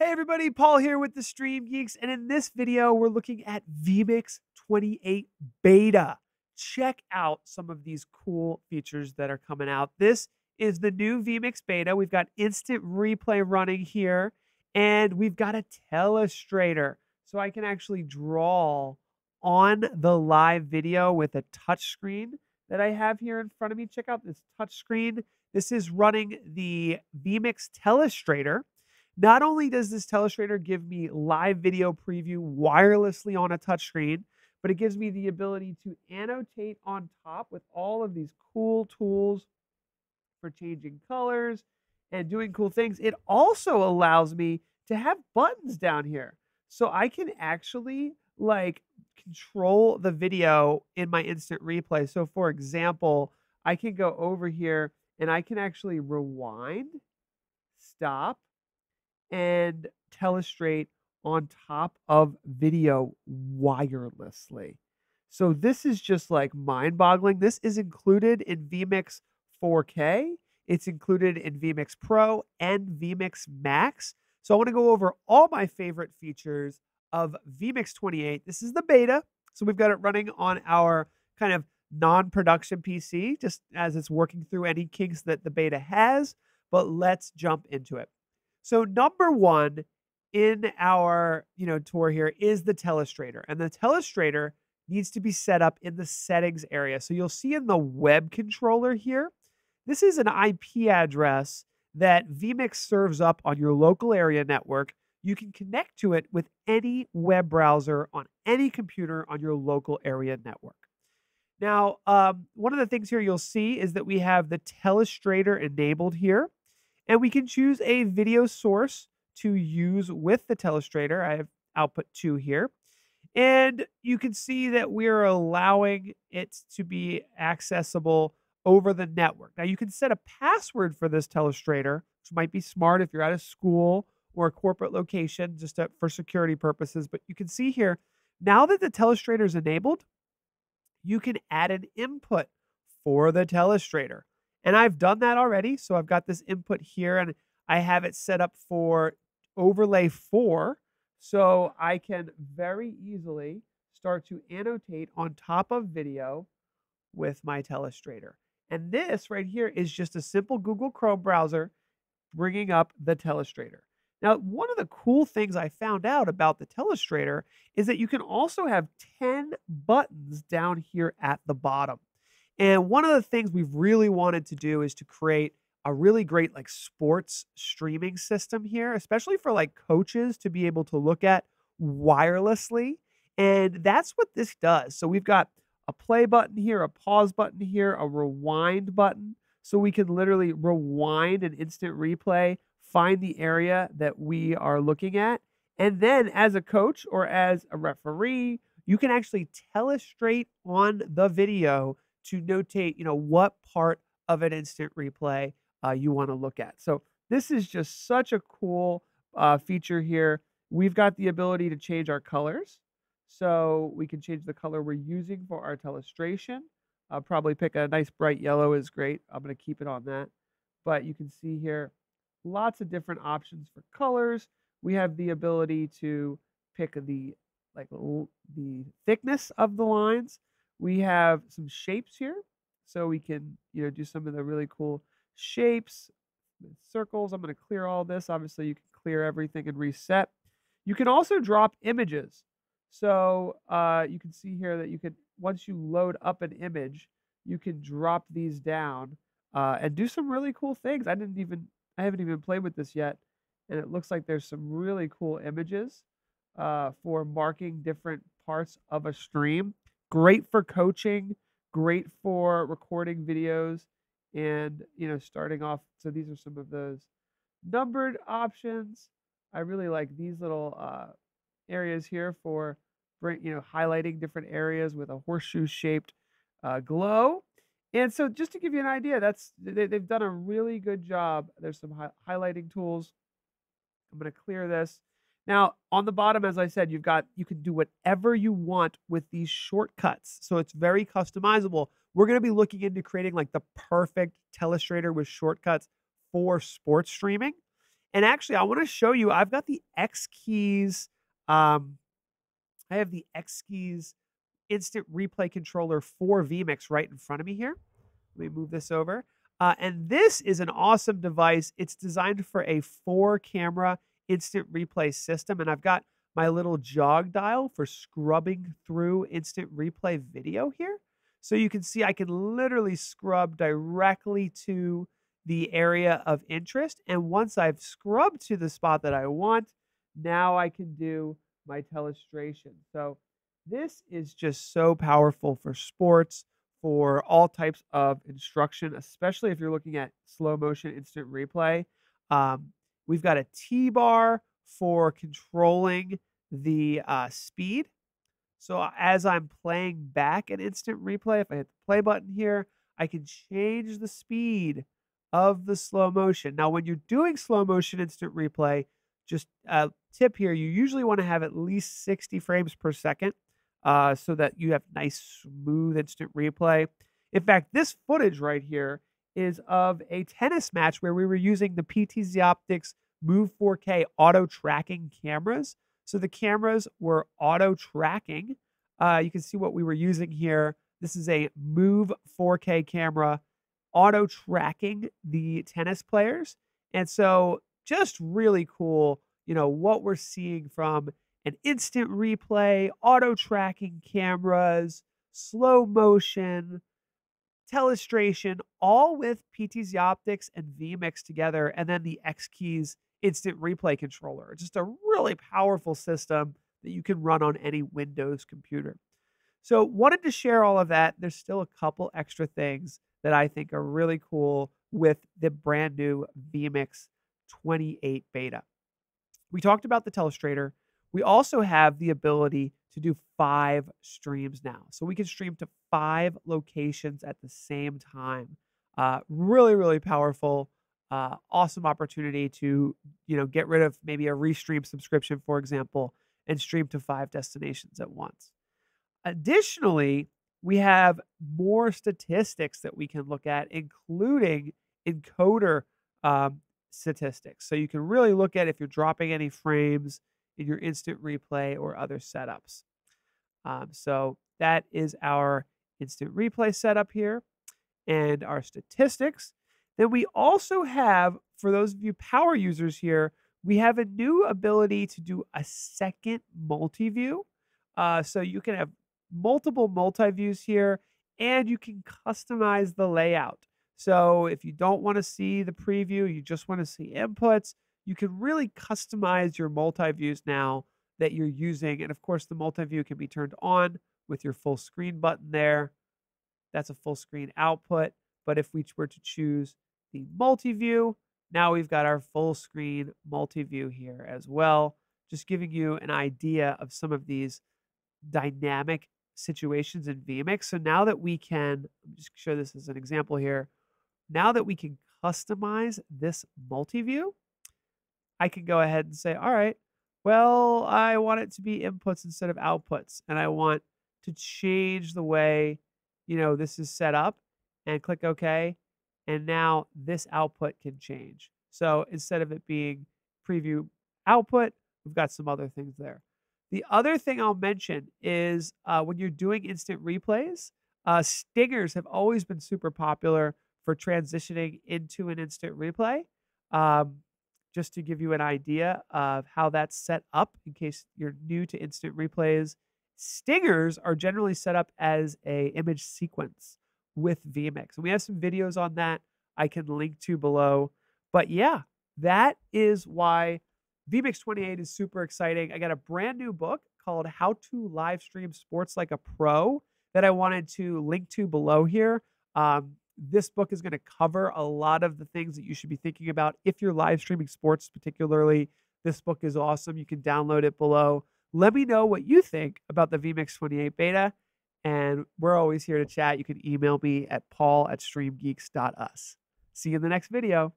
Hey everybody, Paul here with the Stream Geeks, and in this video, we're looking at vMix 28 Beta. Check out some of these cool features that are coming out. This is the new vMix Beta. We've got instant replay running here, and we've got a telestrator, so I can actually draw on the live video with a touch screen that I have here in front of me. Check out this touch screen. This is running the vMix Telestrator. Not only does this Telestrator give me live video preview wirelessly on a touchscreen, but it gives me the ability to annotate on top with all of these cool tools for changing colors and doing cool things. It also allows me to have buttons down here. So I can actually like control the video in my instant replay. So for example, I can go over here and I can actually rewind, stop, and telestrate on top of video wirelessly. So this is just like mind boggling. This is included in vMix 4K. It's included in vMix Pro and vMix Max. So I want to go over all my favorite features of vMix 28. This is the beta. So we've got it running on our kind of non-production PC, just as it's working through any kinks that the beta has. But let's jump into it. So number one in our you know tour here is the telestrator, and the telestrator needs to be set up in the settings area. So you'll see in the web controller here, this is an IP address that vMix serves up on your local area network. You can connect to it with any web browser on any computer on your local area network. Now, um, one of the things here you'll see is that we have the telestrator enabled here. And we can choose a video source to use with the telestrator. I have output 2 here. And you can see that we're allowing it to be accessible over the network. Now, you can set a password for this telestrator, which might be smart if you're at a school or a corporate location just to, for security purposes. But you can see here, now that the telestrator is enabled, you can add an input for the telestrator. And I've done that already. So I've got this input here and I have it set up for overlay four. So I can very easily start to annotate on top of video with my telestrator. And this right here is just a simple Google Chrome browser bringing up the telestrator. Now, one of the cool things I found out about the telestrator is that you can also have 10 buttons down here at the bottom. And one of the things we've really wanted to do is to create a really great like sports streaming system here, especially for like coaches to be able to look at wirelessly. And that's what this does. So we've got a play button here, a pause button here, a rewind button. So we can literally rewind an instant replay, find the area that we are looking at. And then as a coach or as a referee, you can actually telestrate on the video to notate, you know, what part of an instant replay uh, you want to look at. So this is just such a cool uh, feature here. We've got the ability to change our colors. So we can change the color we're using for our telestration. I'll probably pick a nice bright yellow is great. I'm going to keep it on that. But you can see here lots of different options for colors. We have the ability to pick the like the thickness of the lines. We have some shapes here, so we can you know do some of the really cool shapes, circles. I'm going to clear all this. Obviously, you can clear everything and reset. You can also drop images. So uh, you can see here that you can once you load up an image, you can drop these down uh, and do some really cool things. I didn't even I haven't even played with this yet, and it looks like there's some really cool images uh, for marking different parts of a stream great for coaching, great for recording videos, and you know, starting off. So these are some of those numbered options. I really like these little uh, areas here for you know highlighting different areas with a horseshoe shaped uh, glow. And so, just to give you an idea, that's they, have done a really good job. There's some hi- highlighting tools. I'm going to clear this. Now, on the bottom, as I said, you've got you can do whatever you want with these shortcuts. So it's very customizable. We're going to be looking into creating like the perfect telestrator with shortcuts for sports streaming. And actually, I want to show you, I've got the X keys. Um, I have the X keys instant replay controller for vMix right in front of me here. Let me move this over. Uh, and this is an awesome device. It's designed for a four camera instant replay system. And I've got my little jog dial for scrubbing through instant replay video here. So you can see I can literally scrub directly to the area of interest. And once I've scrubbed to the spot that I want, now I can do my telestration. So this is just so powerful for sports, for all types of instruction, especially if you're looking at slow motion instant replay. Um, we've got a T bar for controlling the uh, speed. So as I'm playing back an instant replay, if I hit the play button here, I can change the speed of the slow motion. Now, when you're doing slow motion instant replay, just a tip here, you usually want to have at least 60 frames per second uh, so that you have nice, smooth instant replay. In fact, this footage right here is of a tennis match where we were using the PTZ Optics Move 4K auto tracking cameras. So the cameras were auto tracking. Uh, you can see what we were using here. This is a Move 4K camera auto tracking the tennis players. And so just really cool, you know, what we're seeing from an instant replay, auto tracking cameras, slow motion, telestration, all with PTZ Optics and vMix together, and then the X Keys instant replay controller. Just a really powerful system that you can run on any Windows computer. So, wanted to share all of that. There's still a couple extra things that I think are really cool with the brand new vMix 28 beta. We talked about the Telestrator. We also have the ability to do five streams now. So we can stream to five locations at the same time. Uh, really, really powerful. Uh, awesome opportunity to you know get rid of maybe a restream subscription, for example, and stream to five destinations at once. Additionally, we have more statistics that we can look at, including encoder um, statistics. So you can really look at if you're dropping any frames in your instant replay or other setups. Um, so that is our instant replay setup here and our statistics. Then we also have, for those of you power users here, we have a new ability to do a second multi-view. Uh, so you can have multiple multi-views here and you can customize the layout. So if you don't want to see the preview, you just want to see inputs, you can really customize your multi-views now that you're using. And of course, the multi-view can be turned on with your full screen button there. That's a full screen output. But if we were to choose the multi-view, now we've got our full screen multi-view here as well. Just giving you an idea of some of these dynamic situations in vMix. So now that we can, just show this as an example here. Now that we can customize this multi-view, I can go ahead and say, all right, well, I want it to be inputs instead of outputs. And I want to change the way, you know, this is set up and click OK. And now this output can change. So instead of it being preview output, we've got some other things there. The other thing I'll mention is uh, when you're doing instant replays, uh, stingers have always been super popular for transitioning into an instant replay. Um, just to give you an idea of how that's set up in case you're new to instant replays, stingers are generally set up as a image sequence with vmix and we have some videos on that i can link to below. But yeah that is why vmix 28 is super exciting. I got a brand new book called how to live stream sports like a pro that i wanted to link to below here. Um, this book is going to cover a lot of the things that you should be thinking about if you're live streaming sports, particularly. This book is awesome. You can download it below. Let me know what you think about the vMix 28 beta. And we're always here to chat. You can email me at paul at streamgeeks.us. See you in the next video.